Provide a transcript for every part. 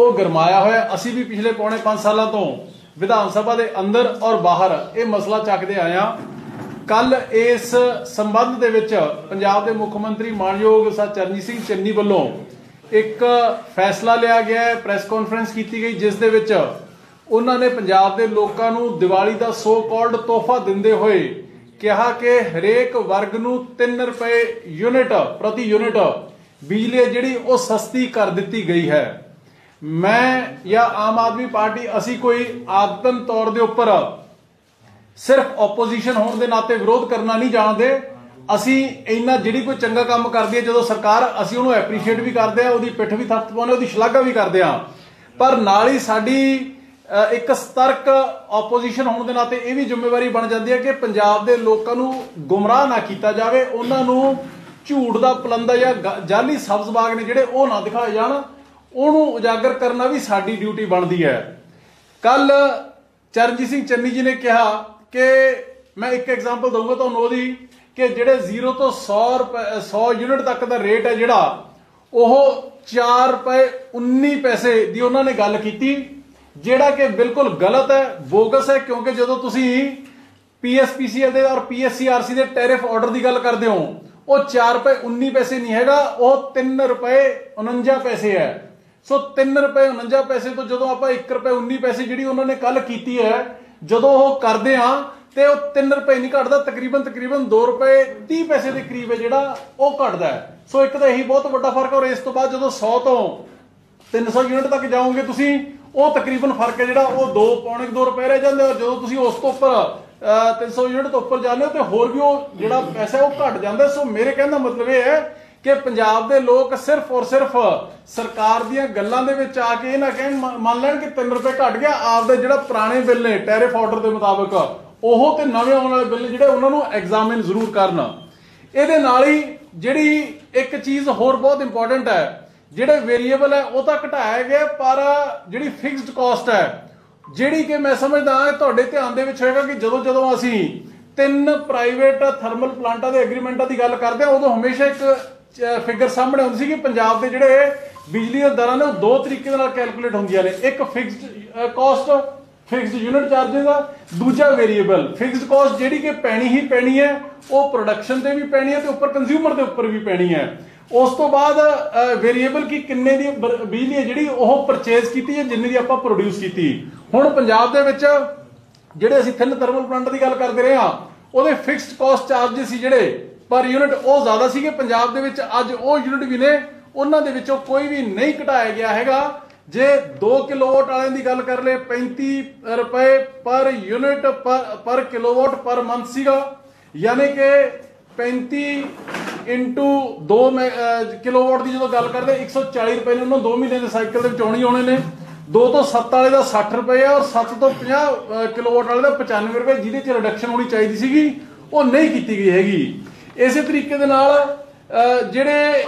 ਉਹ ਗਰਮਾਇਆ ਹੋਇਆ ਅਸੀਂ ਵੀ ਪਿਛਲੇ ਪੌਣੇ 5 ਸਾਲਾਂ ਤੋਂ ਵਿਧਾਨ ਸਭਾ ਦੇ ਅੰਦਰ ਔਰ ਬਾਹਰ ਇਹ ਮਸਲਾ ਚੱਕਦੇ ਆਏ ਆ ਕੱਲ ਇਸ ਸੰਬੰਧ ਦੇ ਵਿੱਚ ਪੰਜਾਬ ਦੇ ਮੁੱਖ ਮੰਤਰੀ ਮਾਨਯੋਗ ਸਰ ਚਰਨਜੀਤ ਸਿੰਘ ਚੰਨੀ ਵੱਲੋਂ ਇੱਕ ਫੈਸਲਾ ਲਿਆ ਗਿਆ ਹੈ। ਪ੍ਰੈਸ ਕਾਨਫਰੰਸ ਕੀਤੀ ਗਈ, ਜਿਸ ਦੇ ਵਿੱਚ ਉਹਨਾਂ ਨੇ ਪੰਜਾਬ ਦੇ ਲੋਕਾਂ ਨੂੰ ਦੀਵਾਲੀ ਦਾ ਸੋ ਕਾਲਡ ਤੋਹਫਾ ਦਿੰਦੇ ਹੋਏ ਕਿਹਾ ਕਿ ਹਰੇਕ ਵਰਗ ਨੂੰ 3 ਰੁਪਏ ਯੂਨਿਟ ਪ੍ਰਤੀ ਯੂਨਿਟ ਬਿਜਲੀ ਜਿਹੜੀ ਉਹ ਸਸਤੀ ਕਰ ਦਿੱਤੀ ਗਈ ਹੈ। ਮੈਂ ਜਾਂ ਆਮ ਆਦਮੀ ਪਾਰਟੀ, ਅਸੀਂ ਕੋਈ ਆਦਤਨ ਤੌਰ ਦੇ ਉੱਪਰ ਸਿਰਫ ਆਪੋਜੀਸ਼ਨ ਹੋਣ ਦੇ ਨਾਤੇ ਵਿਰੋਧ ਕਰਨਾ ਨਹੀਂ ਜਾਣਦੇ। ਅਸੀਂ ਇੰਨਾ ਜਿਹੜੀ ਕੋਈ ਚੰਗਾ ਕੰਮ ਕਰਦੀ ਹੈ, ਜਦੋਂ ਸਰਕਾਰ ਅਸੀਂ ਉਹਨੂੰ ਐਪਰੀਸ਼ੀਏਟ ਵੀ ਕਰਦੇ ਆ ਉਹਦੀ ਪਿੱਠ ਵੀ ਥੱਪ ਪਾਉਂਦੇ ਉਹਦੀ ਸ਼ਲਾਘਾ ਵੀ ਕਰਦੇ ਆ ਪਰ ਨਾਲ ਹੀ ਸਾਡੀ ਇੱਕ ਸਤਰਕ ਆਪੋਜੀਸ਼ਨ ਹੋਣ ਦੇ ਨਾਤੇ ਇਹ ਵੀ ਜ਼ਿੰਮੇਵਾਰੀ ਬਣ ਜਾਂਦੀ ਹੈ ਕਿ ਪੰਜਾਬ ਦੇ ਲੋਕਾਂ ਨੂੰ ਗੁੰਮਰਾਹ ਨਾ ਕੀਤਾ ਜਾਵੇ, ਉਹਨਾਂ ਨੂੰ ਝੂਠ ਦਾ ਪਲੰਦਾ ਜਾਂ ਜਾਲੀ ਸਬਜ਼ ਬਾਗ ਨੇ ਜਿਹੜੇ ਉਹ ਨਾ ਦਿਖਾਏ ਜਾਣ। ਉਹਨੂੰ ਉਜਾਗਰ ਕਰਨਾ ਵੀ ਸਾਡੀ ਡਿਊਟੀ ਬਣਦੀ ਹੈ। ਕੱਲ ਚਰਨਜੀਤ ਸਿੰਘ ਚੰਨੀ ਜੀ ਨੇ ਕਿਹਾ ਕਿ ਮੈਂ ਇੱਕ ਐਗਜ਼ਾਮਪਲ ਦਊਂਗਾ ਤੁਹਾਨੂੰ ਉਹਦੀ ਕਿ ਜਿਹੜੇ 0 ਤੋਂ 100 ਰੁਪਏ 100 ਯੂਨਿਟ ਤੱਕ ਦਾ ਰੇਟ ਹੈ ਜਿਹੜਾ, ਉਹ 4 ਰੁਪਏ 19 ਪੈਸੇ ਦੀ ਉਹਨਾਂ ਨੇ ਗੱਲ ਕੀਤੀ, ਜਿਹੜਾ ਕਿ ਬਿਲਕੁਲ ਗਲਤ ਹੈ, ਬੋਗਸ ਹੈ, ਕਿਉਂਕਿ ਜਦੋਂ ਤੁਸੀਂ ਪੀਐਸਪੀਸੀਐਲ ਦੇ ਔਰ ਪੀਐਸਸੀਆਰਸੀ ਦੇ ਟੈਰਿਫ ਆਰਡਰ ਦੀ ਗੱਲ ਕਰਦੇ ਹੋ, ਉਹ 4 ਰੁਪਏ 19 ਪੈਸੇ ਨਹੀਂ ਹੈਗਾ, ਉਹ 3 ਰੁਪਏ 49 ਪੈਸੇ ਹੈ। ਸੋ 3 ਰੁਪਏ 49 ਪੈਸੇ ਤੋਂ ਜਦੋਂ ਆਪਾਂ 1 ਰੁਪਏ 19 ਪੈਸੇ ਜਿਹੜੀ ਉਹਨਾਂ ਨੇ ਕੱਲ ਕੀਤੀ ਹੈ ਜਦੋਂ ਉਹ ਕਰਦੇ ਆ ਤੇ ਉਹ 3 ਰੁਪਏ ਨਹੀਂ ਘਟਦਾ ਤਕਰੀਬਨ ਤਕਰੀਬਨ 2 ਰੁਪਏ 30 ਪੈਸੇ ਦੇ ਕਰੀਬ ਹੈ ਜਿਹੜਾ ਉਹ ਘਟਦਾ ਸੋ ਇੱਕ ਤਾਂ ਇਹੀ ਬਹੁਤ ਵੱਡਾ ਫ਼ਰਕ ਔਰ ਇਸ ਤੋਂ ਬਾਅਦ ਜਦੋਂ 100 ਤੋਂ 300 ਯੂਨਿਟ ਤੱਕ ਜਾਓਗੇ ਤੁਸੀਂ ਉਹ ਤਕਰੀਬਨ ਫ਼ਰਕ ਹੈ ਜਿਹੜਾ ਉਹ 2 ਪੌਣੇ 2 ਰੁਪਏ ਰਹਿ ਜਾਂਦੇ ਔਰ ਜਦੋਂ ਤੁਸੀਂ ਉਸ ਤੋਂ ਉੱਪਰ ਅਹ, 300 ਯੂਨਿਟ ਤੋਂ ਉੱਪਰ ਜਾਂਦੇ ਹੋ ਤੇ ਹੋਰ ਵੀ ਉਹ ਜਿਹੜਾ ਪੈਸਾ ਉਹ ਘਟ ਜਾਂਦਾ ਸੋ ਮੇਰੇ ਕਹਿਣ ਦਾ ਮਤਲਬ ਇਹ ਹੈ ਕਿ ਪੰਜਾਬ ਦੇ ਲੋਕ ਸਿਰਫ ਔਰ ਸਿਰਫ ਸਰਕਾਰ ਦੀਆਂ ਗੱਲਾਂ ਦੇ ਵਿੱਚ ਆ ਕੇ ਇਹ ਨਾ ਕਹਿਣ ਮੰਨ ਲੈਣ ਕਿ 3 ਰੁਪਏ ਘਟ ਗਿਆ, ਆਪਦੇ ਜਿਹੜਾ ਪੁਰਾਣੇ ਬਿੱਲ ਨੇ ਟੈਰਿਫ ਆਰਡਰ ਦੇ ਮੁਤਾਬਕ, ਉਹ ਤੇ ਨਵੇਂ ਆਉਣ ਵਾਲੇ ਬਿੱਲ ਜਿਹੜੇ ਉਹਨਾਂ ਨੂੰ ਐਗਜ਼ਾਮਿਨ ਜ਼ਰੂਰ ਕਰਨ। ਇਹਦੇ ਨਾਲ ਹੀ ਜਿਹੜੀ ਇੱਕ ਚੀਜ਼ ਹੋਰ ਬਹੁਤ ਇੰਪੋਰਟੈਂਟ ਹੈ, ਜਿਹੜੇ ਵੇਰੀਏਬਲ ਹੈ, ਉਹ ਤਾਂ ਘਟਾਇਆ ਗਿਆ, ਪਰ ਜਿਹੜੀ ਫਿਕਸਡ ਕਾਸਟ ਹੈ, ਜਿਹੜੀ ਕਿ ਮੈਂ ਸਮਝਦਾ ਤੁਹਾਡੇ ਧਿਆਨ ਦੇ ਵਿੱਚ ਹੋਏਗਾ ਕਿ ਜਦੋਂ ਜਦੋਂ ਅਸੀਂ ਤਿੰਨ ਪ੍ਰਾਈਵੇਟ ਥਰਮਲ ਪਲਾਂਟਾਂ ਦੇ ਐਗਰੀਮੈਂਟਾਂ ਦੀ ਗੱਲ ਕਰਦੇ ਹਾਂ, ਉਦੋਂ ਹਮੇਸ਼ਾ ਇੱਕ ਫਿਗਰ ਸਾਹਮਣੇ ਹੁੰਦੀ ਸੀ ਕਿ ਪੰਜਾਬ ਦੇ ਜਿਹੜੇ ਬਿਜਲੀ ਦੇ ਦਰਾਂ ਨੇ ਦੋ ਤਰੀਕੇ ਨਾਲ ਕੈਲਕੂਲੇਟ ਹੁੰਦੀਆਂ ਨੇ। ਇੱਕ fixed cost fixed unit charges ਆ, ਦੂਜਾ ਵੇਰੀਏਬਲ ਫਿਕਸਡ ਕਾਸਟ ਜਿਹੜੀ ਕਿ ਪੈਣੀ ਹੀ ਪੈਣੀ ਹੈ, ਉਹ ਪ੍ਰੋਡਕਸ਼ਨ ਤੇ ਵੀ ਪੈਣੀ ਹੈ ਤੇ ਉੱਪਰ ਕੰਜ਼ਿਊਮਰ ਦੇ ਉੱਪਰ ਵੀ ਪੈਣੀ ਹੈ। ਉਸ ਤੋਂ ਬਾਅਦ ਵੇਰੀਏਬਲ ਕੀ ਕਿੰਨੇ ਦੀ ਬਿਜਲੀ ਹੈ ਜਿਹੜੀ ਉਹ ਪਰਚੇਸ ਕੀਤੀ ਹੈ, ਜਿੰਨੇ ਦੀ ਆਪਾਂ ਪ੍ਰੋਡਿਊਸ ਕੀਤੀ। ਹੁਣ ਪੰਜਾਬ ਦੇ ਵਿੱਚ ਜਿਹੜੇ ਅਸੀਂ ਥਿਨ ਥਰਮਲ ਪਲਾਂਟ ਦੀ ਗੱਲ ਕਰਦੇ ਰਹੇ ਹਾਂ, ਉਹਦੇ ਫਿਕਸਡ ਕਾਸਟ ਚਾਰजेस ਸੀ ਜਿਹੜੇ ਪਰ ਯੂਨਿਟ ਉਹ ਜ਼ਿਆਦਾ ਸੀਗੇ, ਪੰਜਾਬ ਦੇ ਵਿੱਚ ਅੱਜ ਉਹ ਯੂਨਿਟ ਵੀ ਨੇ, ਉਹਨਾਂ ਦੇ ਵਿੱਚੋਂ ਕੋਈ ਵੀ ਨਹੀਂ ਘਟਾਇਆ ਗਿਆ ਹੈਗਾ। ਜੇ 2 ਕਿਲੋਵਾਟ ਵਾਲਿਆਂ ਦੀ ਗੱਲ ਕਰ ਲਏ 35 ਰੁਪਏ ਪਰ ਯੂਨਿਟ ਪਰ ਕਿਲੋਵਾਟ ਪਰ ਮੰਥ ਸੀਗਾ। ਯਾਨੀ ਕਿ 35 ਇਨਟੂ 2 ਕਿਲੋਵਾਟ ਦੀ ਜਦੋਂ ਗੱਲ ਕਰਦੇ 140 ਰੁਪਏ ਨੇ ਉਹਨਾਂ 2 ਮਹੀਨੇ ਦੇ ਸਾਈਕਲ ਦੇ ਵਿੱਚ ਆਉਣੀ ਆਉਣੇ ਨੇ। 2 ਤੋਂ 7 ਵਾਲੇ ਦਾ 60 ਰੁਪਏ ਆ, ਔਰ 7 ਤੋਂ 50 ਕਿਲੋਵਾਟ ਵਾਲੇ ਦਾ 95 ਰੁਪਏ, ਜਿਹਦੇ 'ਚ ਰਿਡਕਸ਼ਨ ਹੋਣੀ ਚਾਹੀਦੀ ਸੀਗੀ, ਉਹ ਨਹੀਂ ਕੀਤੀ ਗਈ ਹੈਗੀ। ਇਸੇ ਤਰੀਕੇ ਦੇ ਨਾਲ ਜਿਹੜੇ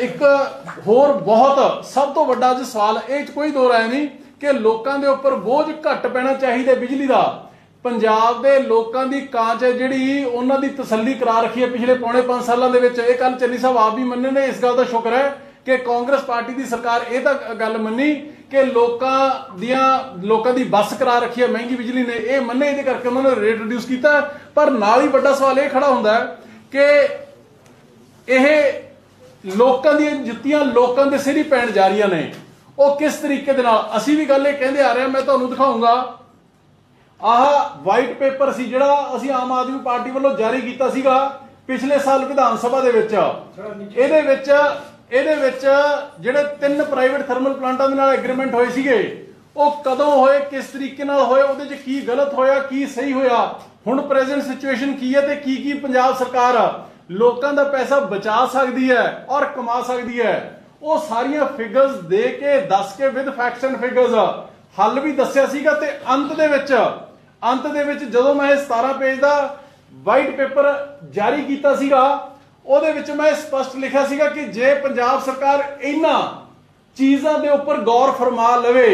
ਇੱਕ ਹੋਰ ਬਹੁਤ ਸਭ ਤੋਂ ਵੱਡਾ ਅੱਜ ਸਵਾਲ ਇਹ 'ਚ ਕੋਈ ਦੋ ਰਾਏ ਨਹੀਂ ਕਿ ਲੋਕਾਂ ਦੇ ਉੱਪਰ ਬੋਝ ਘੱਟ ਪੈਣਾ ਚਾਹੀਦਾ ਬਿਜਲੀ ਦਾ। ਪੰਜਾਬ ਦੇ ਲੋਕਾਂ ਦੀ ਕਾਂਚ ਹੈ ਜਿਹੜੀ ਉਹਨਾਂ ਦੀ ਤਸੱਲੀ ਕਰਾ ਰੱਖੀ ਹੈ ਪਿਛਲੇ ਪੌਣੇ 5 ਸਾਲਾਂ ਦੇ ਵਿੱਚ। ਇਹ ਕੱਲ ਚੰਨੀ ਸਾਹਿਬ ਆਪ ਵੀ ਮੰਨੇ ਨੇ, ਇਸ ਗੱਲ ਦਾ ਸ਼ੁਕਰ ਹੈ ਕਿ ਕਾਂਗਰਸ ਪਾਰਟੀ ਦੀ ਸਰਕਾਰ ਇਹ ਤਾਂ ਗੱਲ ਮੰਨੀ ਕਿ ਲੋਕਾਂ ਦੀਆਂ, ਲੋਕਾਂ ਦੀ ਬੱਸ ਕਰਾ ਰੱਖੀ ਹੈ, ਮਹਿੰਗੀ ਬਿਜਲੀ ਨੇ। ਇਹ ਮੰਨੇ, ਇਹਦੇ ਕਰਕੇ ਉਹਨਾਂ ਨੇ ਰੇਟ ਰਿਡਿਊਸ ਕੀਤਾ। ਪਰ ਨਾਲ ਹੀ ਵੱਡਾ ਸਵਾਲ ਇਹ ਖੜਾ ਹੁੰਦਾ ਹੈ ਕਿ ਇਹ ਲੋਕਾਂ ਦੀਆਂ ਜੁੱਤੀਆਂ ਲੋਕਾਂ ਦੇ ਸਿਰ ਹੀ ਪੈਣ ਜਾ ਰਹੀਆਂ ਨੇ। ਉਹ ਕਿਸ ਤਰੀਕੇ ਦੇ ਨਾਲ? ਅਸੀਂ ਵੀ ਗੱਲ ਇਹ ਕਹਿੰਦੇ ਆ ਰਹੇ ਹਾਂ ਮੈਂ ਤੁਹਾਨੂੰ ਦਿਖਾਉਂਗਾ। ਆਹ ਵਾਈਟ ਪੇਪਰ ਸੀ ਜਿਹੜਾ ਅਸੀਂ ਆਮ ਆਦਮੀ ਪਾਰਟੀ ਵੱਲੋਂ ਜਾਰੀ ਕੀਤਾ ਸੀਗਾ ਪਿਛਲੇ ਸਾਲ ਵਿਧਾਨ ਸਭਾ ਦੇ ਵਿੱਚ। ਇਹਦੇ ਵਿੱਚ ਇਹਦੇ ਵਿੱਚ ਜਿਹੜੇ ਤਿੰਨ ਪ੍ਰਾਈਵੇਟ ਥਰਮਲ ਪਲਾਂਟਾਂ ਦੇ ਨਾਲ ਐਗਰੀਮੈਂਟ ਹੋਏ ਸੀਗੇ ਉਹ ਕਦੋਂ ਹੋਏ ਕਿਸ ਤਰੀਕੇ ਨਾਲ ਹੋਏ ਉਹਦੇ 'ਚ ਕੀ ਗਲਤ ਹੋਇਆ ਕੀ ਸਹੀ ਹੋਇਆ ਹੁਣ ਪ੍ਰੈਜ਼ੈਂਟ ਸਿਚੁਏਸ਼ਨ ਕੀ ਹੈ ਤੇ ਕੀ ਕੀ ਪੰਜਾਬ ਸਰਕਾਰ ਲੋਕਾਂ ਦਾ ਪੈਸਾ ਬਚਾ ਸਕਦੀ ਹੈ ਔਰ ਕਮਾ ਸਕਦੀ ਹੈ। ਉਹ ਸਾਰੀਆਂ ਫਿਗਰਸ ਦੇ ਕੇ, ਦੱਸ ਕੇ ਵਿਦ ਫੈਕਟਸ ਐਂਡ ਫਿਗਰਸ ਹੱਲ ਵੀ ਦੱਸਿਆ ਸੀਗਾ ਤੇ ਅੰਤ ਦੇ ਵਿੱਚ, ਅੰਤ ਦੇ ਵਿੱਚ ਜਦੋਂ ਮੈਂ ਇਹ 17 ਪੇਜ ਦਾ ਵਾਈਟ ਪੇਪਰ ਜਾਰੀ ਕੀਤਾ ਸੀਗਾ, ਉਹਦੇ ਵਿੱਚ ਮੈਂ ਸਪਸ਼ਟ ਲਿਖਿਆ ਸੀਗਾ ਕਿ ਜੇ ਪੰਜਾਬ ਸਰਕਾਰ ਇਹਨਾਂ ਚੀਜ਼ਾਂ ਦੇ ਉੱਪਰ ਗੌਰ ਫਰਮਾ ਲਵੇ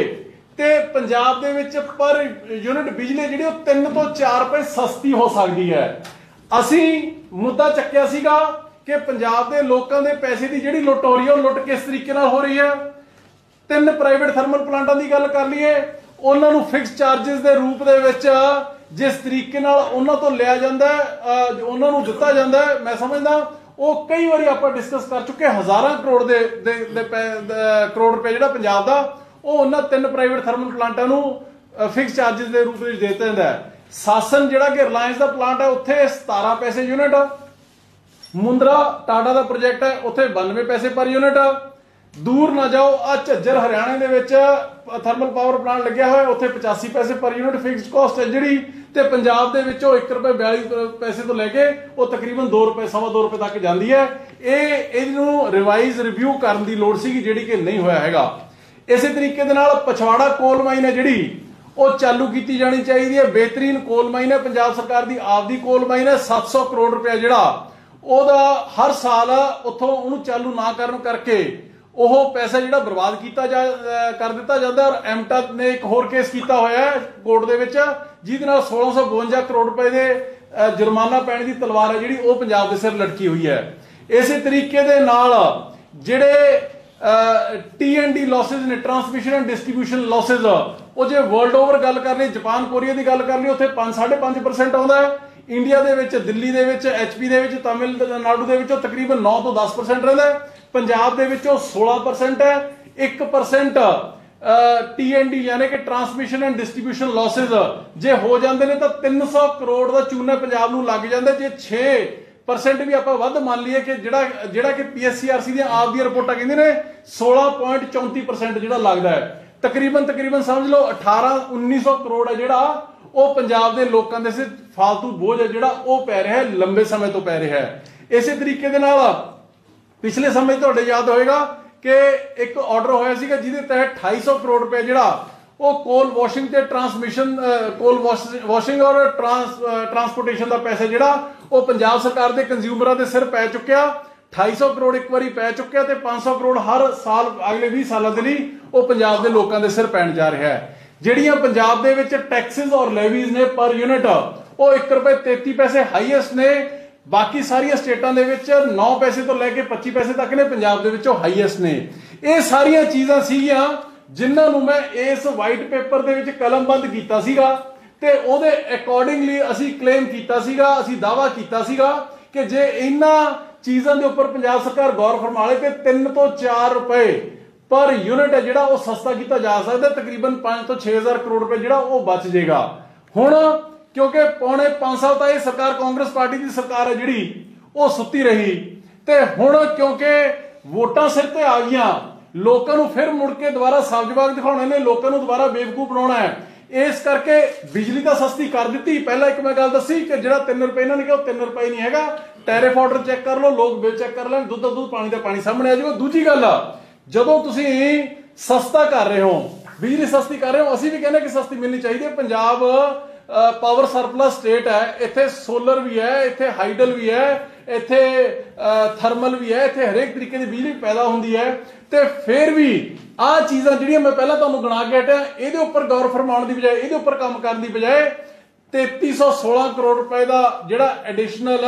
ਤੇ ਪੰਜਾਬ ਦੇ ਵਿੱਚ ਪਰ ਯੂਨਿਟ ਬਿਜਲੀ ਜਿਹੜੀ ਉਹ 3 ਤੋਂ 4 ਰੁਪਏ ਸਸਤੀ ਹੋ ਸਕਦੀ ਹੈ। ਅਸੀਂ ਮੁੱਦਾ ਚੱਕਿਆ ਸੀਗਾ ਕਿ ਪੰਜਾਬ ਦੇ ਲੋਕਾਂ ਦੇ ਪੈਸੇ ਦੀ ਜਿਹੜੀ ਲੁੱਟ ਹੋ ਰਹੀ ਹੈ, ਉਹ ਲੁੱਟ ਕਿਸ ਤਰੀਕੇ ਨਾਲ ਹੋ ਰਹੀ ਹੈ? ਤਿੰਨ ਪ੍ਰਾਈਵੇਟ ਥਰਮਲ ਪਲਾਂਟਾਂ ਦੀ ਗੱਲ ਕਰ ਲਈਏ, ਉਹਨਾਂ ਨੂੰ ਫਿਕਸ ਚਾਰजेस ਦੇ ਰੂਪ ਦੇ ਵਿੱਚ ਜਿਸ ਤਰੀਕੇ ਨਾਲ ਉਹਨਾਂ ਤੋਂ ਲਿਆ ਜਾਂਦਾ ਉਹਨਾਂ ਨੂੰ ਦਿੱਤਾ ਜਾਂਦਾ ਮੈਂ ਸਮਝਦਾ ਉਹ ਕਈ ਵਾਰੀ ਆਪਾਂ ਡਿਸਕਸ ਕਰ ਚੁੱਕੇ ਹਜ਼ਾਰਾਂ ਕਰੋੜ ਦੇ ਕਰੋੜ ਰੁਪਏ ਜਿਹੜਾ ਪੰਜਾਬ ਦਾ ਉਹ ਉਹਨਾਂ ਤਿੰਨ ਪ੍ਰਾਈਵੇਟ ਥਰਮਲ ਪਲਾਂਟਾਂ ਨੂੰ ਫਿਕਸ ਚਾਰजेस ਦੇ ਰੂਪ ਵਿੱਚ ਦੇ ਦਿੱਤਾ ਹੈ। ਸਾਸਨ ਜਿਹੜਾ ਕਿ ਰਿਲਾਇੰਸ ਦਾ ਪਲਾਂਟ ਹੈ, ਉੱਥੇ 17 ਪੈਸੇ ਯੂਨਿਟ ਮੁੰਦਰਾ ਟਾਟਾ ਦਾ ਪ੍ਰੋਜੈਕਟ ਹੈ, ਉੱਥੇ 92 ਪੈਸੇ ਪਰ ਯੂਨਿਟ ਦੂਰ ਨਾ ਜਾਓ ਆ ਝੱਜਰ ਹਰਿਆਣੇ ਦੇ ਵਿੱਚ ਥਰਮਲ ਪਾਵਰ ਪਲਾਂਟ ਲੱਗਿਆ ਹੋਇਆ, ਉੱਥੇ 85 ਪੈਸੇ ਪਰ ਯੂਨਿਟ ਫਿਕਸਡ ਕਾਸਟ ਹੈ ਜਿਹੜੀ, ਤੇ ਪੰਜਾਬ ਦੇ ਵਿੱਚੋਂ 1 ਰੁਪਏ 42 ਪੈਸੇ ਤੋਂ ਲੈ ਕੇ ਉਹ ਤਕਰੀਬਨ 2 ਰੁਪਏ, ਸਵਾ 2 ਰੁਪਏ ਤੱਕ ਜਾਂਦੀ ਹੈ। ਇਹ, ਇਹਨੂੰ ਰਿਵਾਈਜ਼ ਰਿਵਿਊ ਕਰਨ ਦੀ ਲੋੜ ਸੀਗੀ, ਜਿਹੜੀ ਕਿ ਨਹੀਂ ਹੋਇਆ ਹੈਗਾ। ਇਸੇ ਤਰੀਕੇ ਦੇ ਨਾਲ ਪਛਵਾੜਾ ਕੋਲ ਮਾਈਨ ਹੈ ਜਿਹੜੀ, ਉਹ ਚਾਲੂ ਕੀਤੀ ਜਾਣੀ ਚਾਹੀਦੀ ਹੈ। ਬਿਹਤਰੀਨ ਕੋਲ ਮਾਈਨ ਹੈ। ਪੰਜਾਬ ਸਰਕਾਰ ਦੀ ਆਪਦੀ ਕੋਲ ਮਾਈਨ ਹੈ। 700 ਕਰੋੜ ਰੁਪਏ ਜਿਹੜਾ, ਉਹਦਾ ਹਰ ਸਾਲ ਉੱਥੋਂ ਉਹਨੂੰ ਚਾਲੂ ਨਾ ਕਰਨ ਕਰਕੇ ਉਹ ਪੈਸਾ ਜਿਹੜਾ ਬਰਬਾਦ ਕੀਤਾ ਜਾ ਕਰ ਦਿੱਤਾ ਜਾਂਦਾ ਔਰ ਐਮਟਾ ਨੇ ਇੱਕ ਹੋਰ ਕੇਸ ਕੀਤਾ ਹੋਇਆ ਕੋਰਟ ਦੇ ਵਿੱਚ, ਜਿਹਦੇ ਨਾਲ 1652 ਕਰੋੜ ਰੁਪਏ ਦੇ ਜੁਰਮਾਨਾ ਪੈਣ ਦੀ ਤਲਵਾਰ ਹੈ ਜਿਹੜੀ, ਉਹ ਪੰਜਾਬ ਦੇ ਸਿਰ ਲਟਕੀ ਹੋਈ ਹੈ। ਇਸੇ ਤਰੀਕੇ ਦੇ ਨਾਲ ਜਿਹੜੇ ਟੀ&ਡੀ ਲਾਸਸ ਨੇ ਟਰਾਂਸਮਿਸ਼ਨ ਐਂਡ ਡਿਸਟ੍ਰੀਬਿਊਸ਼ਨ ਲਾਸਸ ਉਹ ਜੇ ਵਰਲਡ ਓਵਰ ਗੱਲ ਕਰ ਲਈ ਜਾਪਾਨ ਕੋਰੀਆ ਦੀ ਗੱਲ ਕਰ ਲਈ, ਉੱਥੇ 5 5.5% ਆਉਂਦਾ ਹੈ। ਇੰਡੀਆ ਦੇ ਵਿੱਚ, ਦਿੱਲੀ ਦੇ ਵਿੱਚ ਐਚਪੀ ਦੇ ਵਿੱਚ ਤਾਮਿਲਨਾਡੂ ਦੇ ਵਿੱਚ ਉਹ ਤਕਰੀਬਨ 9 ਤੋਂ 10% ਰਹਿੰਦਾ ਹੈ। ਪੰਜਾਬ ਦੇ ਵਿੱਚ ਉਹ 16% ਹੈ 1% ਟੀ&ਡੀ ਯਾਨੀ ਕਿ ਟਰਾਂਸਮਿਸ਼ਨ ਐਂਡ ਡਿਸਟ੍ਰੀਬਿਊਸ਼ਨ ਲਾਸਸ ਜੇ ਹੋ ਜਾਂਦੇ ਨੇ ਤਾਂ 300 ਕਰੋੜ ਦਾ ਚੂਨਾ ਪੰਜਾਬ ਨੂੰ ਲੱਗ ਜਾਂਦਾ ਜੇ 6% ਵੀ ਆਪਾਂ ਵੱਧ ਮੰਨ ਲਈਏ ਕਿ ਜਿਹੜਾ ਜਿਹੜਾ ਕਿ ਪੀਐਸਸੀਆਰਸੀ ਦੀਆਂ ਆਪ ਦੀਆਂ ਰਿਪੋਰਟਾਂ ਕਹਿੰਦੇ ਨੇ 16.34% ਜਿਹੜਾ ਲੱਗਦਾ ਹੈ। ਤਕਰੀਬਨ ਤਕਰੀਬਨ ਸਮਝ ਲਓ 18 1900 ਕਰੋੜ ਹੈ ਜਿਹੜਾ, ਉਹ ਪੰਜਾਬ ਦੇ ਲੋਕਾਂ ਦੇ ਸਿਰ ਫालतू ਬੋਝ ਹੈ ਜਿਹੜਾ, ਉਹ ਪੈ ਰਿਹਾ ਹੈ, ਲੰਬੇ ਸਮੇਂ ਤੋਂ ਪੈ ਰਿਹਾ ਹੈ। ਇਸੇ ਤਰੀਕੇ ਦੇ ਨਾਲ, ਪਿਛਲੇ ਸਮੇਂ ਤੁਹਾਡੇ ਯਾਦ ਹੋਏਗਾ ਕਿ ਇੱਕ ਆਰਡਰ ਹੋਇਆ ਸੀਗਾ ਜਿਹਦੇ ਤਹਿਤ 250 ਕਰੋੜ ਰੁਪਏ ਜਿਹੜਾ, ਉਹ ਕੋਲ ਵਾਸ਼ਿੰਗ ਤੇ ਟਰਾਂਸਮਿਸ਼ਨ ਕੋਲ ਵਾਸ਼ਿੰਗ ਔਰ ਟਰਾਂਸਪੋਰਟੇਸ਼ਨ ਦਾ ਪੈਸਾ ਜਿਹੜਾ ਉਹ ਪੰਜਾਬ ਸਰਕਾਰ ਦੇ ਕੰਜ਼ਿਊਮਰਾਂ ਦੇ ਸਿਰ ਪੈ ਚੁੱਕਿਆ। 250 ਕਰੋੜ ਇੱਕ ਵਾਰੀ ਪੈ ਚੁੱਕਿਆ ਤੇ 500 ਕਰੋੜ ਹਰ ਸਾਲ, ਅਗਲੇ 20 ਸਾਲਾਂ ਦੇ ਲਈ ਉਹ ਪੰਜਾਬ ਦੇ ਲੋਕਾਂ ਦੇ ਸਿਰ ਪੈਣ ਜਾ ਰਿਹਾ ਹੈ। ਜਿਹੜੀਆਂ ਪੰਜਾਬ ਦੇ ਵਿੱਚ ਟੈਕਸਸ ਔਰ ਲੈਵੀਜ਼ ਨੇ ਪਰ ਯੂਨਿਟ ਉਹ 1 ਰੁਪਏ 33 ਪੈਸੇ ਹਾਈਐਸਟ ਨੇ। ਬਾਕੀ ਸਾਰੀਆਂ ਸਟੇਟਾਂ ਦੇ ਵਿੱਚ 9 ਪੈਸੇ ਤੋਂ ਲੈ ਕੇ 25 ਪੈਸੇ ਤੱਕ ਨੇ, ਪੰਜਾਬ ਦੇ ਵਿੱਚ ਉਹ ਹਾਈਐਸਟ ਨੇ। ਇਹ ਸਾਰੀਆਂ ਚੀਜ਼ਾਂ ਸੀਗੀਆਂ ਜਿਨ੍ਹਾਂ ਨੂੰ ਮੈਂ ਇਸ ਵਾਈਟ ਪੇਪਰ ਦੇ ਵਿੱਚ ਕਲਮਬੰਦ ਕੀਤਾ ਸੀਗਾ। ਤੇ ਉਹਦੇ ਅਕੋਰਡਿੰਗਲੀ ਅਸੀਂ ਕਲੇਮ ਕੀਤਾ ਸੀਗਾ, ਅਸੀਂ ਦਾਵਾ ਕੀਤਾ ਸੀਗਾ ਕਿ ਜੇ ਇਹਨਾਂ ਚੀਜ਼ਾਂ ਦੇ ਉੱਪਰ ਪੰਜਾਬ ਸਰਕਾਰ ਗੌਰ ਫਰਮਾ ਲੇ ਤੇ 3 ਤੋਂ 4 ਰੁਪਏ ਪਰ ਯੂਨਿਟ ਹੈ ਜਿਹੜਾ ਉਹ ਸਸਤਾ ਕੀਤਾ ਜਾ ਸਕਦਾ, ਤਕਰੀਬਨ 5 ਤੋਂ 6000 ਕਰੋੜ ਰੁਪਏ ਜਿਹੜਾ ਉਹ ਬਚ ਜਾਏਗਾ। ਹੁਣ ਕਿਉਂਕਿ ਪੌਣੇ 5 ਸਾਲ ਤਾਂ ਇਹ ਸਰਕਾਰ ਕਾਂਗਰਸ ਪਾਰਟੀ ਦੀ ਸਰਕਾਰ ਹੈ ਜਿਹੜੀ, ਉਹ ਸੁੱਤੀ ਰਹੀ। ਤੇ ਹੁਣ ਕਿਉਂਕਿ ਵੋਟਾਂ ਸਿਰ ਤੇ ਆ ਗਈਆਂ, ਲੋਕਾਂ ਨੂੰ ਫਿਰ ਮੁੜ ਕੇ ਦੁਬਾਰਾ ਸਬਜ਼ਬਾਗ ਦਿਖਾਉਣੇ ਨੇ, ਲੋਕਾਂ ਨੂੰ ਦੁਬਾਰਾ ਬੇਵਕੂਫ ਬਣਾਉਣਾ ਹੈ। ਇਸ ਕਰਕੇ ਬਿਜਲੀ ਤਾਂ ਸਸਤੀ ਕਰ ਦਿੱਤੀ। ਪਹਿਲਾਂ ਇੱਕ ਮੈਂ ਗੱਲ ਦੱਸੀ ਕਿ ਜਿਹੜਾ 3 ਰੁਪਏ ਇਹਨਾਂ ਨੇ ਕਿਹਾ ਉਹ 3 ਰੁਪਏ ਨਹੀਂ ਹੈਗਾ। ਟੈਰਿਫ ਆਰਡਰ ਚੈੱਕ ਕਰ ਲਓ, ਲੋਕ ਬਿੱਲ ਚੈੱਕ ਕਰ ਲੈਣ, ਦੁੱਧ ਦਾ ਦੁੱਧ, ਪਾਣੀ ਦਾ ਪਾਣੀ ਸਾਹਮਣੇ ਆ ਜਾਊਗਾ। ਦੂਜੀ ਗੱਲ ਆ, ਜਦੋਂ ਤੁਸੀਂ ਸਸਤਾ ਕਰ ਰਹੇ ਹੋ, ਬਿਜਲੀ ਸਸਤੀ ਕਰ ਰਹੇ ਹੋ, ਅਸੀਂ ਵੀ ਕਹਿੰਦੇ ਕਿ ਸਸਤੀ ਮਿਲਣੀ ਚਾਹੀਦੀ ਹੈ। ਪੰਜਾਬ ਪਾਵਰ ਸਰਪਲਸ ਸਟੇਟ ਹੈ, ਇੱਥੇ ਸੋਲਰ ਵੀ ਹੈ, ਇੱਥੇ ਹਾਈਡਲ ਵੀ ਹੈ ਇੱਥੇ ਥਰਮਲ ਵੀ ਹੈ, ਇੱਥੇ ਹਰੇਕ ਤਰੀਕੇ ਦੀ ਬਿਜਲੀ ਪੈਦਾ ਹੁੰਦੀ ਹੈ। ਤੇ ਫਿਰ ਵੀ ਆ ਚੀਜ਼ਾਂ ਜਿਹੜੀਆਂ ਮੈਂ ਪਹਿਲਾਂ ਤੁਹਾਨੂੰ ਗਣਾ ਕੇ ਹਟਿਆ, ਇਹਦੇ ਉੱਪਰ ਗੌਰ ਫਰਮਾਉਣ ਦੀ ਬਜਾਏ, ਇਹਦੇ ਉੱਪਰ ਕੰਮ ਕਰਨ ਦੀ ਬਜਾਏ 3316 ਕਰੋੜ ਰੁਪਏ ਦਾ ਜਿਹੜਾ ਐਡੀਸ਼ਨਲ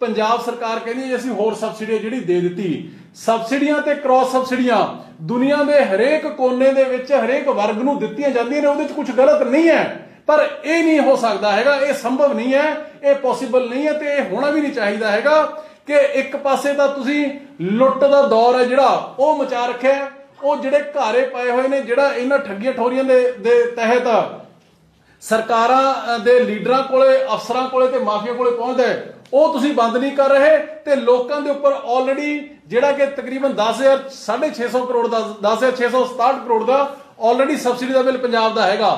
ਪੰਜਾਬ ਸਰਕਾਰ ਕਹਿੰਦੀ ਹੈ ਅਸੀਂ ਹੋਰ ਸਬਸਿਡੀ ਜਿਹੜੀ ਦੇ ਦਿੱਤੀ। ਸਬਸਿਡੀਆਂ ਤੇ ਕ੍ਰਾਸ ਸਬਸਿਡੀਆਂ, ਦੁਨੀਆ ਦੇ ਹਰੇਕ ਕੋਨੇ ਦੇ ਵਿੱਚ ਹਰੇਕ ਵਰਗ ਨੂੰ ਦਿੱਤੀਆਂ ਜਾਂਦੀਆਂ ਨੇ, ਉਹਦੇ ਵਿੱਚ ਕੁਝ ਗਲਤ ਨਹੀਂ ਹੈ। ਪਰ ਇਹ ਨਹੀਂ ਹੋ ਸਕਦਾ ਹੈਗਾ, ਇਹ ਸੰਭਵ ਨਹੀਂ ਹੈ, ਇਹ ਪੋਸੀਬਲ ਨਹੀਂ ਹੈ ਤੇ ਇਹ ਹੋਣਾ ਵੀ ਨਹੀਂ ਚਾਹੀਦਾ ਹੈਗਾ ਕਿ ਇੱਕ ਪਾਸੇ ਤਾਂ ਤੁਸੀਂ ਲੁੱਟ ਦਾ ਦੌਰ ਹੈ ਜਿਹੜਾ, ਉਹ ਮਚਾ ਰੱਖਿਆ ਉਹ ਜਿਹੜੇ ਘਾਰੇ ਪਏ ਹੋਏ ਨੇ, ਜਿਹੜਾ ਇਹਨਾਂ ਠੱਗੀਆਂ ਠੋਰੀਆਂ ਦੇ ਦੇ ਤਹਿਤ ਸਰਕਾਰਾਂ ਦੇ ਲੀਡਰਾਂ ਕੋਲੇ, ਅਫਸਰਾਂ ਕੋਲੇ ਤੇ ਮਾਫੀਆ ਕੋਲੇ ਪਹੁੰਚਦਾ ਹੈ, ਉਹ ਤੁਸੀਂ ਬੰਦ ਨਹੀਂ ਕਰ ਰਹੇ ਤੇ ਲੋਕਾਂ ਦੇ ਉੱਪਰ ਆਲਰੇਡੀ ਜਿਹੜਾ ਕਿ ਤਕਰੀਬਨ 10000 650 ਕਰੋੜ ਦਾ 10667 ਕਰੋੜ ਦਾ ਆਲਰੇਡੀ ਸਬਸਿਡੀ ਦਾ ਬਿੱਲ ਪੰਜਾਬ ਦਾ ਹੈਗਾ।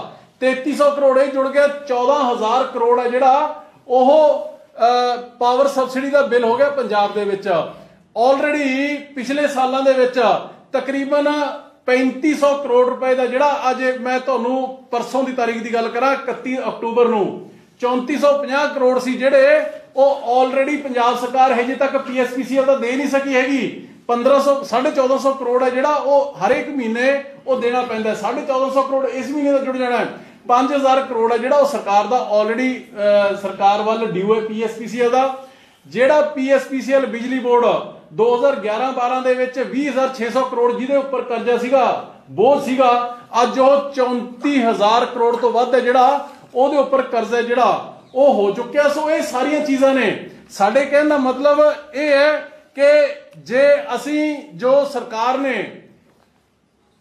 3300 ਕਰੋੜ, ਇਹ ਜੁੜ ਗਿਆ 14000 ਕਰੋੜ ਹੈ ਜਿਹੜਾ ਉਹ ਪਾਵਰ ਸਬਸਿਡੀ ਦਾ ਬਿੱਲ ਹੋ ਗਿਆ ਪੰਜਾਬ ਦੇ ਵਿੱਚ। ਆਲਰੇਡੀ ਪਿਛਲੇ ਸਾਲਾਂ ਦੇ ਵਿੱਚ ਤਕਰੀਬਨ 3500 ਕਰੋੜ ਰੁਪਏ ਦਾ ਜਿਹੜਾ ਅੱਜ ਮੈਂ ਤੁਹਾਨੂੰ ਪਰਸੋਂ ਦੀ ਤਾਰੀਖ ਦੀ ਗੱਲ ਕਰਾਂ 31 ਅਕਤੂਬਰ ਨੂੰ। 3450 ਕਰੋੜ ਸੀ ਜਿਹੜੇ ਉਹ ਆਲਰੇਡੀ ਪੰਜਾਬ ਸਰਕਾਰ ਹਜੇ ਤੱਕ ਪੀਐਸਪੀਸੀਐਲ ਦਾ ਦੇ ਨਹੀਂ ਸਕੀ ਹੈਗੀ। 1500 1450 ਕਰੋੜ ਹੈ ਜਿਹੜਾ ਉਹ ਹਰ ਇੱਕ ਮਹੀਨੇ ਉਹ ਦੇਣਾ ਪੈਂਦਾ 1450 ਕਰੋੜ ਇਸ ਮਹੀਨੇ ਦਾ ਜੁੜ ਜਾਣਾ ਹੈ। 5000 ਕਰੋੜ ਹੈ ਜਿਹੜਾ ਉਹ ਸਰਕਾਰ ਦਾ ਆਲਰੇਡੀ ਸਰਕਾਰ ਵੱਲ ਡਿਊ ਹੈ ਪੀਐਸਪੀਸੀਐਲ ਦਾ। ਜਿਹੜਾ ਪੀਐਸਪੀਸੀਐਲ ਬਿਜਲੀ ਬੋਰਡ 2011-12 ਦੇ ਵਿੱਚ 20600 ਕਰੋੜ ਜਿਹਦੇ ਉੱਪਰ ਕਰਜ਼ਾ ਸੀਗਾ, ਬੋਝ ਸੀਗਾ, ਅੱਜ ਉਹ 34000 ਕਰੋੜ ਤੋਂ ਵੱਧ ਹੈ ਜਿਹੜਾ, ਉਹਦੇ ਉੱਪਰ ਕਰਜ਼ਾ ਜਿਹੜਾ, ਉਹ ਹੋ ਚੁੱਕਿਆ। ਸੋ ਇਹ ਸਾਰੀਆਂ ਚੀਜ਼ਾਂ ਨੇ। ਸਾਡੇ ਕਹਿਣ ਦਾ ਮਤਲਬ ਇਹ ਹੈ ਕਿ ਜੇ ਅਸੀਂ, ਜੋ ਸਰਕਾਰ ਨੇ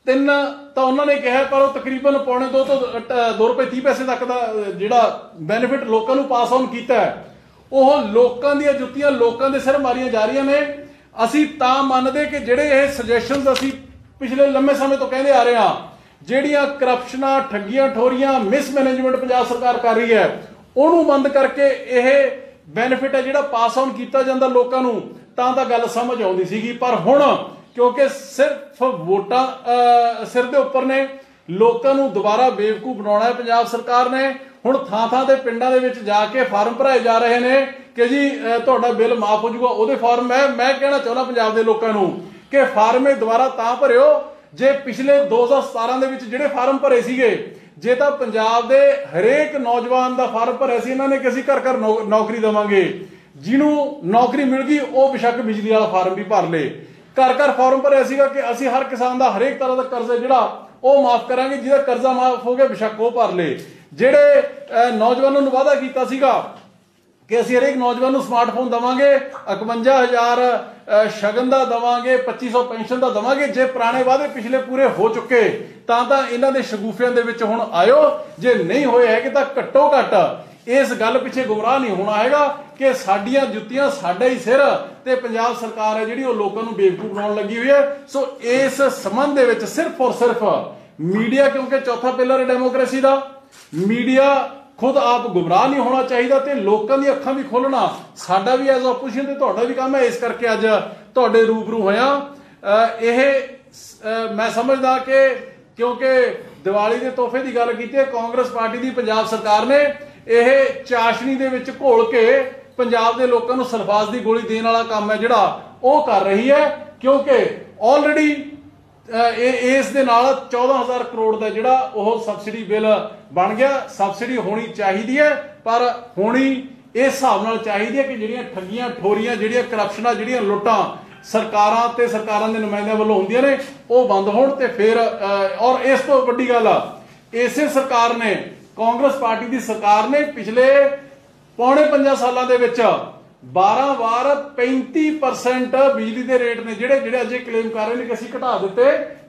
ਤਿੰਨ ਤਾਂ ਉਹਨਾਂ ਨੇ ਕਿਹਾ, ਪਰ ਉਹ ਤਕਰੀਬਨ ਪੌਣੇ 2 ਤੋਂ 2 ਰੁਪਏ 30 ਪੈਸੇ ਤੱਕ ਦਾ ਜਿਹੜਾ ਬੈਨੀਫਿਟ ਲੋਕਾਂ ਨੂੰ ਪਾਸ ਆਨ ਕੀਤਾ ਹੈ। ਉਹ ਲੋਕਾਂ ਦੀਆਂ ਜੁੱਤੀਆਂ ਲੋਕਾਂ ਦੇ ਸਿਰ ਮਾਰੀਆਂ ਜਾ ਰਹੀਆਂ ਨੇ। ਅਸੀਂ ਤਾਂ ਮੰਨਦੇ ਕਿ ਜਿਹੜੇ ਇਹ ਸੁਜੈਸ਼ਨਸ ਅਸੀਂ ਪਿਛਲੇ ਲੰਮੇ ਸਮੇਂ ਤੋਂ ਕਹਿੰਦੇ ਆ ਰਹੇ ਹਾਂ, ਜਿਹੜੀਆਂ ਕਰਪਸ਼ਨਾਂ ਠੱਗੀਆਂ, ਠੋਰੀਆਂ ਮਿਸਮੈਨੇਜਮੈਂਟ ਪੰਜਾਬ ਸਰਕਾਰ ਕਰ ਰਹੀ ਹੈ, ਉਹਨੂੰ ਬੰਦ ਕਰਕੇ ਇਹ ਬੈਨੀਫਿਟ ਹੈ ਜਿਹੜਾ ਪਾਸ ਆਨ ਕੀਤਾ ਜਾਂਦਾ ਲੋਕਾਂ ਨੂੰ, ਤਾਂ ਤਾਂ ਗੱਲ ਸਮਝ ਆਉਂਦੀ ਸੀਗੀ। ਪਰ ਹੁਣ ਕਿਉਂਕਿ ਸਿਰਫ ਵੋਟਾਂ ਅਹ, ਸਿਰ ਦੇ ਉੱਪਰ ਨੇ। ਲੋਕਾਂ ਨੂੰ ਦੁਬਾਰਾ ਬੇਵਕੂਫ ਬਣਾਉਣਾ ਹੈ ਪੰਜਾਬ ਸਰਕਾਰ ਨੇ। ਹੁਣ ਥਾਂ ਥਾਂ ਦੇ ਪਿੰਡਾਂ ਦੇ ਵਿੱਚ ਜਾ ਕੇ ਫਾਰਮ ਭਰਾਏ ਜਾ ਰਹੇ ਨੇ ਕਿ ਜੀ ਤੁਹਾਡਾ ਬਿੱਲ ਮਾਫ ਹੋ ਜਾਊਗਾ ਉਹਦੇ ਫਾਰਮ ਮੈਂ ਮੈਂ ਕਹਿਣਾ ਚਾਹੁੰਦਾ ਪੰਜਾਬ ਦੇ ਲੋਕਾਂ ਨੂੰ ਕਿ ਫਾਰਮ ਇਹ ਦੁਬਾਰਾ ਤਾਂ ਭਰਿਓ ਜੇ ਪਿਛਲੇ 2017 ਦੇ ਵਿੱਚ ਜਿਹੜੇ ਫਾਰਮ ਭਰੇ ਸੀਗੇ ਜੇ ਤਾਂ ਪੰਜਾਬ ਦੇ ਹਰੇਕ ਨੌਜਵਾਨ ਦਾ ਫਾਰਮ ਭਰਿਆ ਸੀ ਇਹਨਾਂ ਨੇ ਕਿ ਅਸੀਂ ਘਰ ਘਰ ਨੌਕਰੀ ਦੇਵਾਂਗੇ। ਜਿਹਨੂੰ ਨੌਕਰੀ ਮਿਲ ਗਈ ਉਹ ਬਿਸ਼ੱਕ ਬਿਜਲੀ ਵਾਲਾ ਫਾਰਮ ਵੀ ਭਰ ਲੇ। ਘਰ ਘਰ ਫਾਰਮ ਭਰਿਆ ਸੀਗਾ ਕਿ ਅਸੀਂ ਹਰ ਕਿਸਾਨ ਦਾ ਹਰੇਕ ਤਰ੍ਹਾਂ ਦਾ ਕਰਜ਼ਾ ਜਿਹੜਾ ਉਹ ਮਾਫ ਕਰਾਂਗੇ, ਜਿਹਦਾ ਕਰਜ਼ਾ ਮਾਫ ਹੋ ਗਿਆ, ਬਿਸ਼ੱਕ ਉਹ ਭਰ ਲੇ ਜਿਹੜੇ ਨੌਜਵਾਨਾਂ ਨੂੰ ਵਾਅਦਾ ਕੀਤਾ ਸੀਗਾ ਕਿ ਅਸੀਂ ਹਰੇਕ ਨੌਜਵਾਨ ਨੂੰ ਸਮਾਰਟਫੋਨ ਦਵਾਂਗੇ 51000 ਸ਼ਗਨ ਦਾ ਦਵਾਂਗੇ 2500 ਪੈਨਸ਼ਨ ਦਾ ਦਵਾਂਗੇ, ਜੇ ਪੁਰਾਣੇ ਵਾਅਦੇ ਪਿਛਲੇ ਪੂਰੇ ਹੋ ਚੁੱਕੇ, ਤਾਂ ਤਾਂ ਇਹਨਾਂ ਦੇ ਸ਼ਗੂਫਿਆਂ ਦੇ ਵਿੱਚ ਹੁਣ ਆਇਓ। ਜੇ ਨਹੀਂ ਹੋਏ ਹੈਗੇ ਤਾਂ ਘੱਟੋ ਘੱਟ ਇਸ ਗੱਲ ਪਿੱਛੇ ਗੁੰਮਰਾਹ ਨਹੀਂ ਹੋਣਾ ਹੈਗਾ ਕਿ ਸਾਡੀਆਂ ਜੁੱਤੀਆਂ ਸਾਡਾ ਹੀ ਸਿਰ ਤੇ ਪੰਜਾਬ ਸਰਕਾਰ ਹੈ ਜਿਹੜੀ ਉਹ ਲੋਕਾਂ ਨੂੰ ਬੇਵਕੂਫ ਬਣਾਉਣ ਲੱਗੀ ਹੋਈ ਹੈ। ਸੋ ਇਸ ਸੰਬੰਧ ਦੇ ਵਿੱਚ ਸਿਰਫ ਔਰ ਸਿਰਫ ਮੀਡੀਆ, ਕਿਉਂਕਿ ਚੌਥਾ ਪਿਲਰ ਹੈ ਡੈਮੋਕ੍ਰੇਸੀ ਦਾ, ਮੀਡੀਆ ਖੁਦ ਆਪ ਗੁੰਮਰਾਹ ਨਹੀਂ ਹੋਣਾ ਚਾਹੀਦਾ ਤੇ ਲੋਕਾਂ ਦੀ ਅੱਖਾਂ ਵੀ ਖੋਲਣਾ। ਸਾਡਾ ਵੀ ਐਜ਼ ਆਪੋਜੀਸ਼ਨ ਤੇ ਤੁਹਾਡਾ ਵੀ ਕੰਮ ਹੈ, ਇਸ ਕਰਕੇ ਅੱਜ ਤੁਹਾਡੇ ਰੂਬਰੂ ਹੋਇਆ। ਇਹ ਮੈਂ ਸਮਝਦਾ ਕਿ ਕਿਉਂਕਿ ਦੀਵਾਲੀ ਦੇ ਤੋਹਫੇ ਦੀ ਗੱਲ ਕੀਤੀ ਹੈ, ਕਾਂਗਰਸ ਪਾਰਟੀ ਦੀ ਪੰਜਾਬ ਸਰਕਾਰ ਨੇ ਇਹ ਚਾਸ਼ਨੀ ਦੇ ਵਿੱਚ ਘੋਲ ਕੇ ਪੰਜਾਬ ਦੇ ਲੋਕਾਂ ਨੂੰ ਸਲਫਾਸ ਦੀ ਗੋਲੀ ਦੇਣ ਵਾਲਾ ਕੰਮ ਹੈ ਜਿਹੜਾ ਉਹ ਕਰ ਰਹੀ ਹੈ, ਕਿਉਂਕਿ ਆਲਰੇਡੀ ਇਹ, ਇਸ ਦੇ ਨਾਲ 14000 ਕਰੋੜ ਦਾ ਜਿਹੜਾ ਉਹ ਸਬਸਿਡੀ ਬਿੱਲ ਬਣ ਗਿਆ। ਸਬਸਿਡੀ ਹੋਣੀ ਚਾਹੀਦੀ ਹੈ, ਪਰ ਹੋਣੀ ਇਸ ਹਿਸਾਬ ਨਾਲ ਚਾਹੀਦੀ ਹੈ ਕਿ ਜਿਹੜੀਆਂ ਠੱਗੀਆਂ, ਠੋਰੀਆਂ, ਜਿਹੜੀਆਂ ਕਰਪਸ਼ਨਾਂ ਜਿਹੜੀਆਂ ਲੁੱਟਾਂ ਸਰਕਾਰਾਂ ਤੇ ਸਰਕਾਰਾਂ ਦੇ ਨੁਮਾਇੰਦਿਆਂ ਵੱਲੋਂ ਹੁੰਦੀਆਂ ਨੇ, ਉਹ ਬੰਦ ਹੋਣ ਤੇ ਫਿਰ ਔਰ ਇਸ ਤੋਂ ਵੱਡੀ ਗੱਲ ਆ, ਇਸੇ ਸਰਕਾਰ ਨੇ ਕਾਂਗਰਸ ਪਾਰਟੀ ਦੀ ਸਰਕਾਰ ਨੇ ਪਿਛਲੇ ਪੌਣੇ 5 ਸਾਲਾਂ ਦੇ ਵਿੱਚ 12 ਵਾਰ 35% ਬਿਜਲੀ ਦੇ ਰੇਟ ਨੇ ਜਿਹੜੇ ਜਿਹੜੇ ਅਜੇ ਕਲੇਮ ਕਰ ਰਹੇ ਨੇ ਕਿ ਅਸੀਂ ਘਟਾ ਦਿੱਤੇ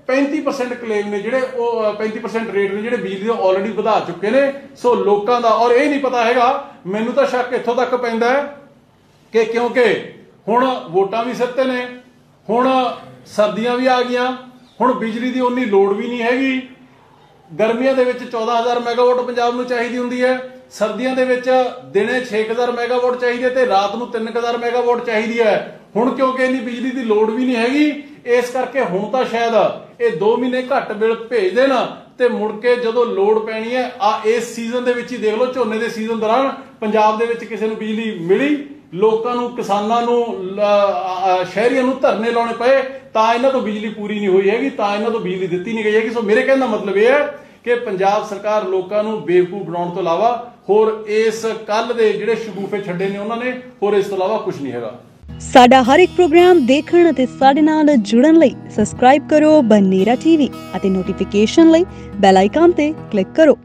35% ਕਲੇਮ ਨੇ ਜਿਹੜੇ ਉਹ ਅਹ, 35% ਰੇਟ ਨੇ ਜਿਹੜੇ ਬਿਜਲੀ ਦੇ ਆਲਰੇਡੀ ਵਧਾ ਚੁੱਕੇ ਨੇ। ਸੋ ਲੋਕਾਂ ਦਾ ਔਰ ਇਹ ਨਹੀਂ ਪਤਾ ਹੈਗਾ ਮੈਨੂੰ ਤਾਂ ਸ਼ੱਕ ਇੱਥੋਂ ਤੱਕ ਪੈਂਦਾ ਹੈ ਕਿ ਕਿਉਂਕਿ ਹੁਣ ਵੋਟਾਂ ਵੀ ਸਿਰ ਤੇ ਨੇ ਹੁਣ ਸਰਦੀਆਂ ਵੀ ਆ ਗਈਆਂ ਹੁਣ ਬਿਜਲੀ ਦੀ ਉਨੀ ਲੋੜ ਵੀ ਨਹੀਂ ਹੈਗੀ ਗਰਮੀਆਂ ਦੇ ਵਿੱਚ 14000 ਮੈਗਾਵਾਟ ਪੰਜਾਬ ਨੂੰ ਚਾਹੀਦੀ ਹੁੰਦੀ ਹੈ। ਸਰਦੀਆਂ ਦੇ ਵਿੱਚ ਦਿਨੇ 6000 ਮੈਗਾਵਾਟ ਚਾਹੀਦੀ ਹੈ ਤੇ ਰਾਤ ਨੂੰ 3000 ਮੈਗਾਵਾਟ ਚਾਹੀਦੀ ਹੈ। ਹੁਣ ਕਿਉਂਕਿ ਇੰਨੀ ਬਿਜਲੀ ਦੀ ਲੋੜ ਵੀ ਨਹੀਂ ਹੈਗੀ। ਇਸ ਕਰਕੇ ਹੁਣ ਤਾਂ ਸ਼ਾਇਦ ਇਹ 2 ਮਹੀਨੇ ਘੱਟ ਬਿੱਲ ਭੇਜ ਦੇਣ ਤੇ ਮੁੜ ਕੇ ਜਦੋਂ ਲੋੜ ਪੈਣੀ ਹੈ, ਆ ਇਸ ਸੀਜ਼ਨ ਦੇ ਵਿੱਚ ਹੀ ਦੇਖ ਲਓ, ਝੋਨੇ ਦੇ ਸੀਜ਼ਨ ਦੌਰਾਨ ਪੰਜਾਬ ਦੇ ਵਿੱਚ ਕਿਸੇ ਨੂੰ ਬਿਜਲੀ ਮਿਲੀ। ਲੋਕਾਂ ਨੂੰ, ਕਿਸਾਨਾਂ ਨੂੰ ਸ਼ਹਿਰੀਆਂ ਨੂੰ ਧਰਨੇ ਲਾਉਣੇ ਪਏ। ਤਾਂ ਇਹਨਾਂ ਤੋਂ ਬਿਜਲੀ ਪੂਰੀ ਨਹੀਂ ਹੋਈ ਹੈਗੀ, ਤਾਂ ਇਹਨਾਂ ਤੋਂ ਬਿਜਲੀ ਦਿੱਤੀ ਨਹੀਂ ਗਈ ਹੈਗੀ। ਸੋ ਮੇਰੇ ਕਹਿਣ ਦਾ ਮਤਲਬ ਇਹ ਹੈ ਕਿ ਪੰਜਾਬ ਸਰਕਾਰ ਲੋਕਾਂ ਨੂੰ ਬੇਵਕੂਫ ਬਣਾਉਣ ਤੋਂ ਇਲਾਵਾ ਹੋਰ ਇਸ ਕੱਲ ਦੇ ਜਿਹੜੇ ਸ਼ਗੂਫੇ ਛੱਡੇ ਨੇ ਉਹਨਾਂ ਨੇ, ਹੋਰ ਇਸ ਤੋਂ ਇਲਾਵਾ ਕੁਝ ਨਹੀਂ ਹੈਗਾ। ਸਾਡਾ ਹਰ ਇੱਕ ਪ੍ਰੋਗਰਾਮ ਦੇਖਣ ਅਤੇ ਸਾਡੇ ਨਾਲ ਜੁੜਨ ਲਈ ਸਬਸਕ੍ਰਾਈਬ ਕਰੋ ਬਨੇਰਾ ਟੀਵੀ ਅਤੇ ਨੋਟੀਫਿਕੇਸ਼ਨ ਲਈ ਬੈਲ ਆਈਕਨ ਤੇ ਕਲਿੱਕ ਕਰੋ।